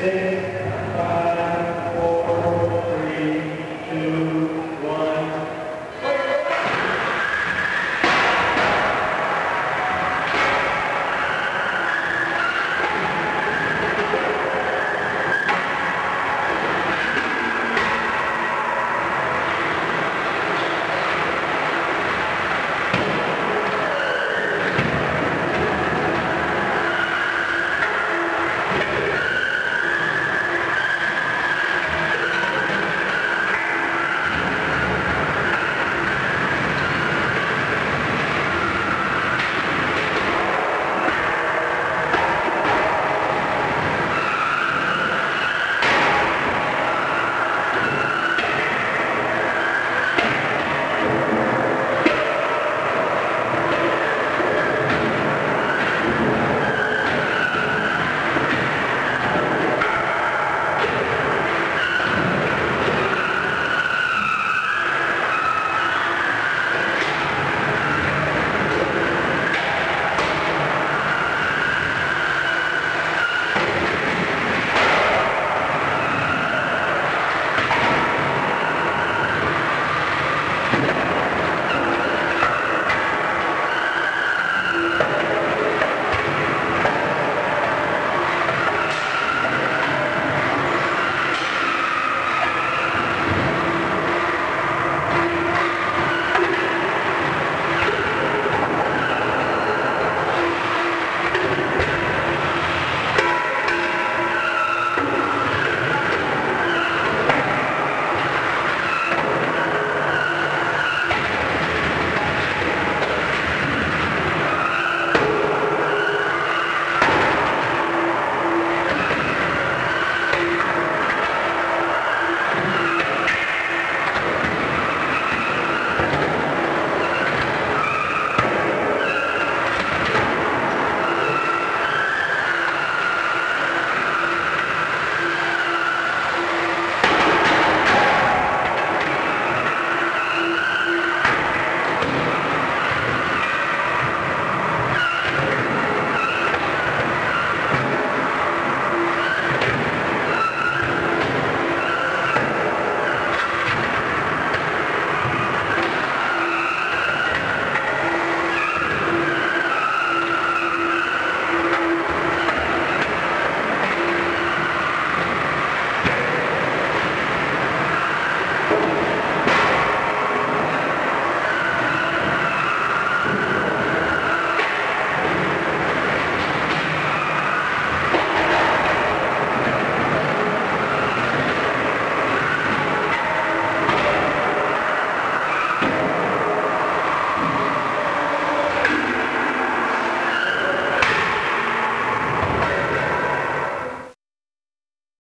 ser